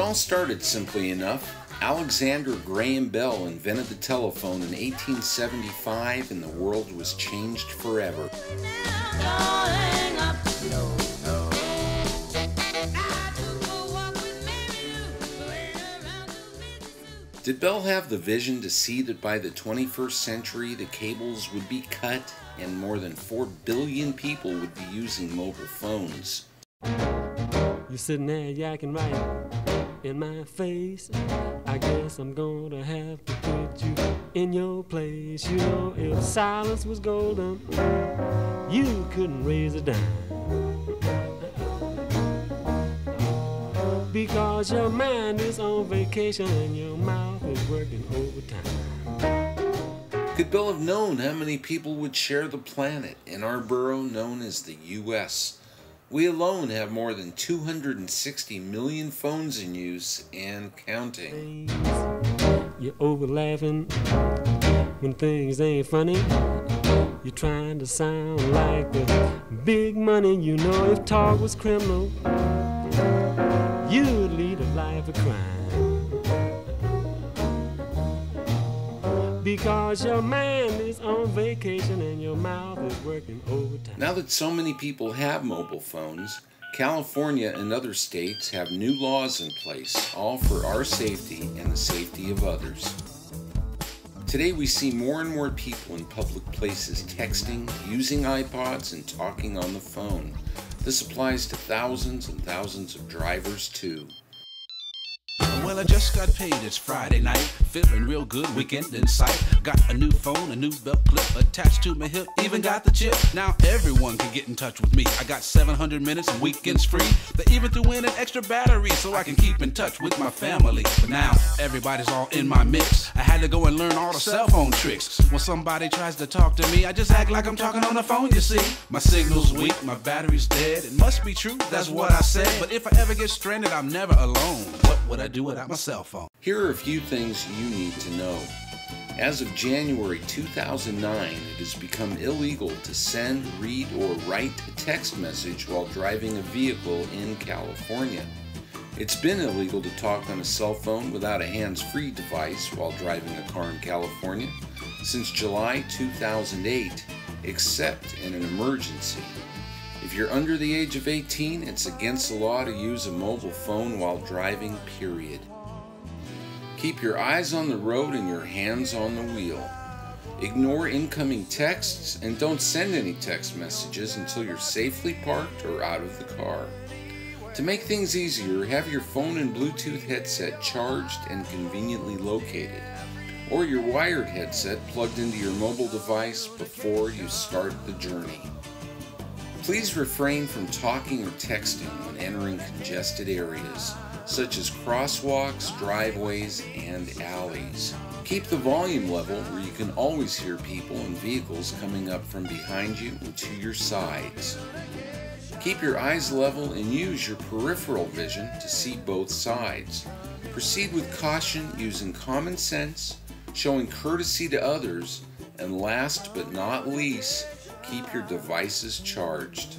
all started simply enough. Alexander Graham Bell invented the telephone in 1875 and the world was changed forever. Did Bell have the vision to see that by the 21st century the cables would be cut and more than 4 billion people would be using mobile phones? You're sitting there yakking right in my face. I guess I'm gonna have to put you in your place. You know, if silence was golden, you couldn't raise a dime. Because your mind is on vacation and your mouth is working overtime. Could Bell have known how many people would share the planet in our borough known as the U.S.? We alone have more than 260 million phones in use and counting. You're over laughing when things ain't funny. You're trying to sound like the big money. You know, if talk was criminal, you'd lead a life of crime. Because your mind is on vacation and your mouth is working overtime. Now that so many people have mobile phones, California and other states have new laws in place, all for our safety and the safety of others. Today we see more and more people in public places texting, using iPods, and talking on the phone. This applies to thousands and thousands of drivers too. I just got paid. It's Friday night. Feeling real good. Weekend in sight. Got a new phone, a new belt clip attached to my hip. Even got the chip. Now everyone can get in touch with me. I got 700 minutes and weekends free. They even threw in an extra battery so I can keep in touch with my family. But now everybody's all in my mix. I had to go and learn all the cell phone tricks. When somebody tries to talk to me, I just act like I'm talking on the phone, you see. My signal's weak, my battery's dead. It must be true, that's what I said. But if I ever get stranded, I'm never alone. What would I do without my cell phone? Here are a few things you need to know. As of January 2009, it has become illegal to send, read, or write a text message while driving a vehicle in California. It's been illegal to talk on a cell phone without a hands free device while driving a car in California since July 2008, except in an emergency. If you're under the age of 18, it's against the law to use a mobile phone while driving, period. Keep your eyes on the road and your hands on the wheel. Ignore incoming texts and don't send any text messages until you're safely parked or out of the car. To make things easier, have your phone and Bluetooth headset charged and conveniently located, or your wired headset plugged into your mobile device before you start the journey. Please refrain from talking or texting when entering congested areas, such as crosswalks, driveways, and alleys. Keep the volume level where you can always hear people and vehicles coming up from behind you and to your sides. Keep your eyes level and use your peripheral vision to see both sides. Proceed with caution using common sense, showing courtesy to others, and last but not least, keep your devices charged.